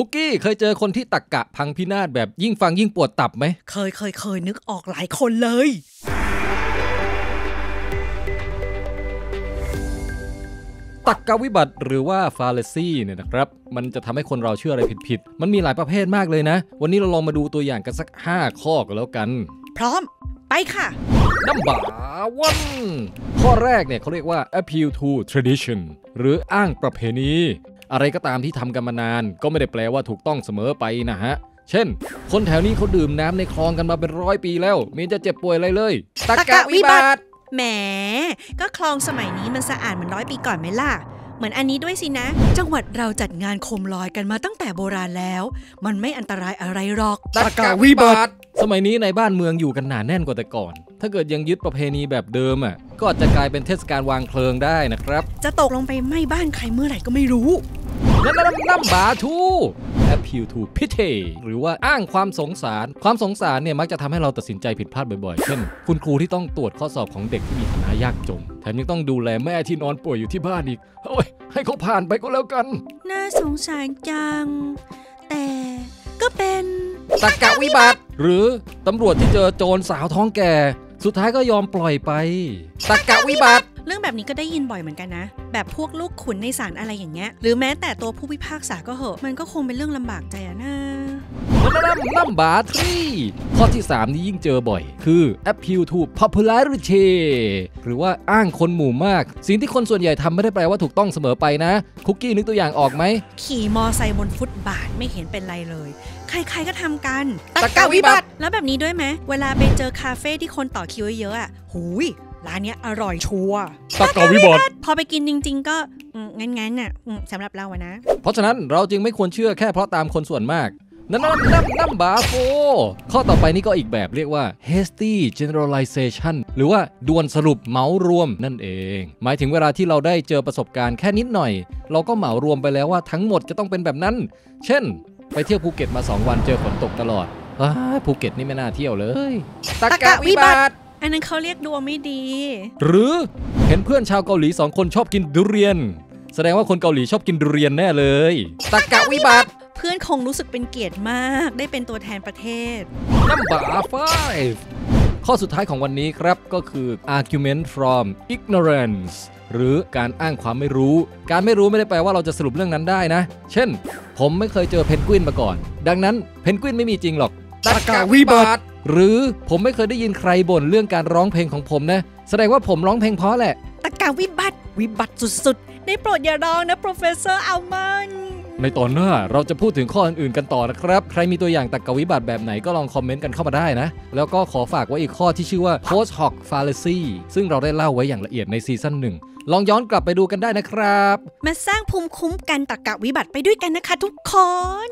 คุกกี้เคยเจอคนที่ตักกะพังพินาศแบบยิ่งฟังยิ่งปวดตับไหม เคยเคยเคยนึกออกหลายคนเลย ตักกะวิบัติหรือว่าฟาเลซี่เนี่ยนะครับ มันจะทำให้คนเราเชื่ออะไรผิดๆ มันมีหลายประเภทมากเลยนะ วันนี้เราลองมาดูตัวอย่างกันสัก 5 ข้อกันแล้วกัน พร้อม ไปค่ะน้ำบาวันข้อแรกเนี่ยเขาเรียกว่า appeal to tradition หรืออ้างประเพณี อะไรก็ตามที่ทำกันมานาน ก็ไม่ได้แปลว่าถูกต้องเสมอไปนะฮะ เช่น คนแถวนี้เขาดื่มน้ำในคลองกันมาเป็นร้อยปีแล้วไมีจะเจ็บป่วยอะไรเลยตักกะวิบัติแหม ก็คลองสมัยนี้มันสะอาดเหมือนร้อยปีก่อนไหมล่ะ เหมือนอันนี้ด้วยสินะ จังหวัดเราจัดงานโคมลอยกันมาตั้งแต่โบราณแล้ว มันไม่อันตรายอะไรหรอกตักกะวิบัติ สมัยนี้ในบ้านเมืองอยู่กันหนาแน่นกว่าแต่ก่อน ถ้าเกิดยังยึดประเพณีแบบเดิมอะ ก็อาจจะกลายเป็นเทศกาลวางเพลิงได้นะครับ จะตกลงไปไหม้บ้านใครเมื่อไหร่ก็ไม่รู้ นั่นนั่นน้ำบาทู appeal to pity หรือว่าอ้างความสงสาร ความสงสารเนี่ยมักจะทำให้เราตัดสินใจผิดพลาดบ่อยๆ เช่น คุณครูที่ต้องตรวจข้อสอบของเด็กที่มีฐานะยากจน แถมยังต้องดูแลแม่ที่นอนป่วยอยู่ที่บ้านอีก โอ้ย ให้เขาผ่านไปก็แล้วกัน น่าสงสารจัง แต่ก็เป็นตักกะวิบัติ หรือตำรวจที่เจอโจรสาวท้องแก่ สุดท้ายก็ยอมปล่อยไปตักกะวิบัติ เรื่องแบบนี้ก็ได้ยินบ่อยเหมือนกันนะ แบบพวกลูกขุนในศาลอะไรอย่างเงี้ย หรือแม้แต่ตัวผู้พิพากษาก็เหอะ มันก็คงเป็นเรื่องลำบากใจอะนะนัมนัมบาทรีข้อที่ 3 นี้ยิ่งเจอบ่อย คือ appeal to popularity หรือว่าอ้างคนหมู่มาก สิ่งที่คนส่วนใหญ่ทำไม่ได้แปลว่าถูกต้องเสมอไปนะ คุกกี้นึกตัวอย่างออกไหม ขี่มอไซค์บนฟุตบาทไม่เห็นเป็นไรเลย ใครๆก็ทำกันตักกะวิบัติแล้วแบบนี้ด้วยไหมเวลาไปเจอคาเฟ่ที่คนต่อคิวเยอะๆอะหูย ร้านเนี้ยอร่อยชัวร์ตักกะวิบัติพอไปกินจริง ๆ ก็อืมงั้นๆน่ะอืมสำหรับเราอะนะ เพราะฉะนั้นเราจึงไม่ควรเชื่อแค่เพราะตามคนส่วนมากนั่นนั่นนั่นนั่นบาโฟข้อต่อไปนี่ก็อีกแบบเรียกว่า hasty generalization หรือว่าด่วนสรุปเหมารวมนั่นเอง หมายถึงเวลาที่เราได้เจอประสบการณ์แค่นิดหน่อย เราก็เหมารวมไปแล้วว่าทั้งหมดจะต้องเป็นแบบนั้น เช่น ไปเที่ยวภูเก็ตมา 2 วันเจอฝนตกตลอดไอ้ภูเก็ตนี่ไม่น่าเที่ยวเลยตรรกะวิบัติ อันนั้นเขาเรียกดวงไม่ดี หรือเห็นเพื่อนชาวเกาหลีสองคนชอบกินทุเรียน แสดงว่าคนเกาหลีชอบกินทุเรียนแน่เลยตรรกะวิบัติ เพื่อนคงรู้สึกเป็นเกียรติมาก ได้เป็นตัวแทนประเทศ Number five ข้อสุดท้ายของวันนี้ครับก็คือ argument from ignorance หรือการอ้างความไม่รู้ การไม่รู้ไม่ได้แปลว่าเราจะสรุปเรื่องนั้นได้นะ เช่น ผมไม่เคยเจอเพนกวินมาก่อน ดังนั้นเพนกวินไม่มีจริงหรอกตักกะวิบัติ หรือผมไม่เคยได้ยินใครบ่นเรื่องการร้องเพลงของผมนะ แสดงว่าผมร้องเพลงเพราะแหละตะกาวิบัติ วิบัติสุดๆ ได้โปรดอย่าร้องนะ professor อัลมันในตอนหน้าเราจะพูดถึงข้ออื่นๆกันต่อนะครับ ใครมีตัวอย่างตักกะวิบัติแบบไหนก็ลองคอมเมนต์กันเข้ามาได้นะ แล้วก็ขอฝากไว้อีกข้อที่ชื่อว่า post hoc fallacy ซึ่งเราได้เล่าไว้อย่างละเอียดในซีซั่นหนึ่งลองย้อนกลับไปดูกันได้นะครับ มาสร้างภูมิคุ้มกันตะกะวิบัติไปด้วยกันนะคะทุกคน